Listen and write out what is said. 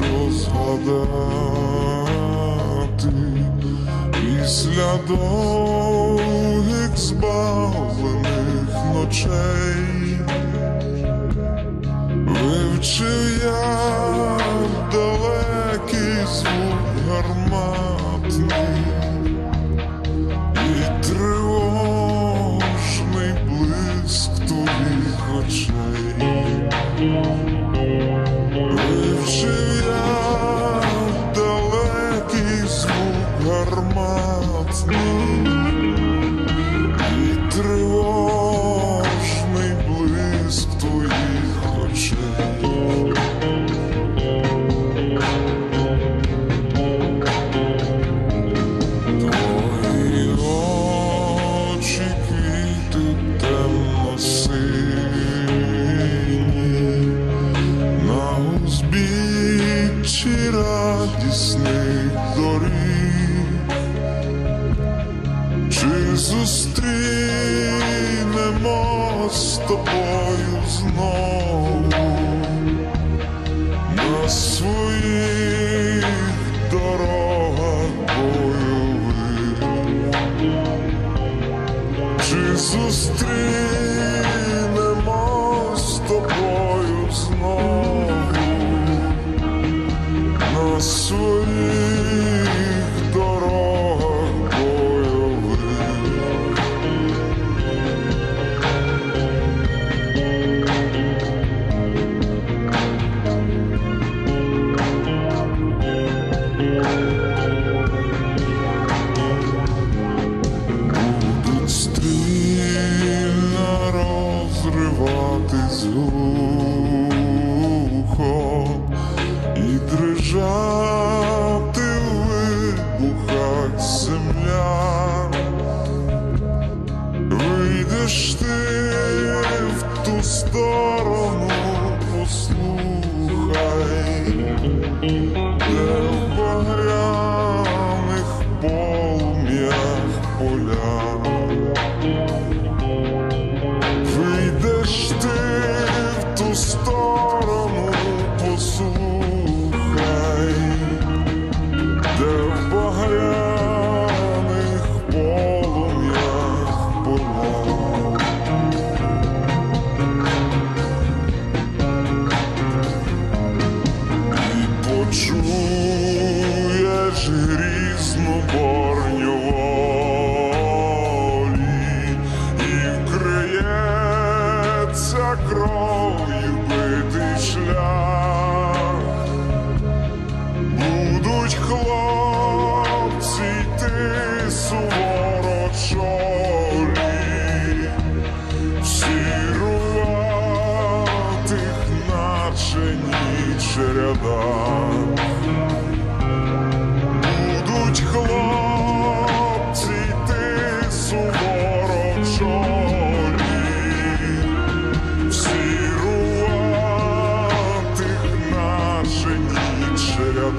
що згадати після довгих збавлених ночей, вивчив я далекий звук гарматний. Радісних доріг, чи зустрінемо з тобою знову Будуть стрільно розриватись глухо і дрижати в земля. Вийдеш ти в ту сторону, послухай, вкриється кров'ю битий шлях. Будуть хлопці йти суворо чолі, всі руватих, наче ніч ряда.